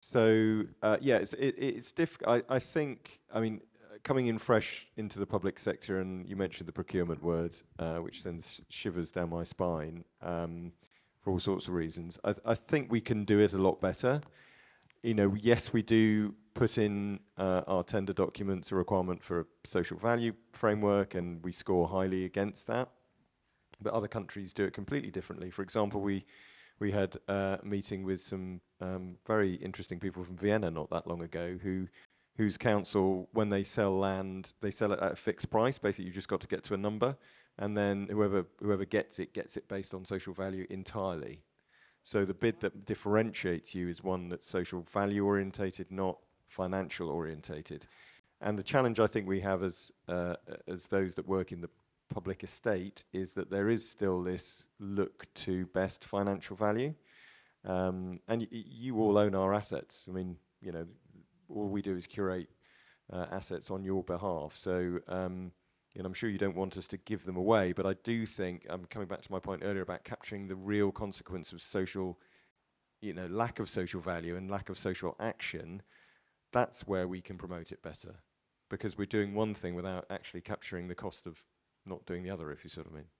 So uh, yeah, it's it, it's difficult. I, I think I mean coming in fresh into the public sector, and you mentioned the procurement word, uh, which sends shivers down my spine um, for all sorts of reasons. I, I think we can do it a lot better. You know, yes, we do put in uh, our tender documents a requirement for a social value framework, and we score highly against that. But other countries do it completely differently. For example, we we had a meeting with some um, very interesting people from Vienna not that long ago who whose council, when they sell land, they sell it at a fixed price. Basically, you just got to get to a number, and then whoever whoever gets it gets it based on social value entirely. So the bid that differentiates you is one that's social value orientated, not financial orientated. And the challenge I think we have as uh, as those that work in the public estate is that there is still this look to best financial value. Um, and you all own our assets. I mean, you know, all we do is curate uh, assets on your behalf. So, um, and I'm sure you don't want us to give them away, but I do think, I'm coming back to my point earlier about capturing the real consequence of social, you know, lack of social value and lack of social action, that's where we can promote it better. Because we're doing one thing without actually capturing the cost of not doing the other, if you sort of mean.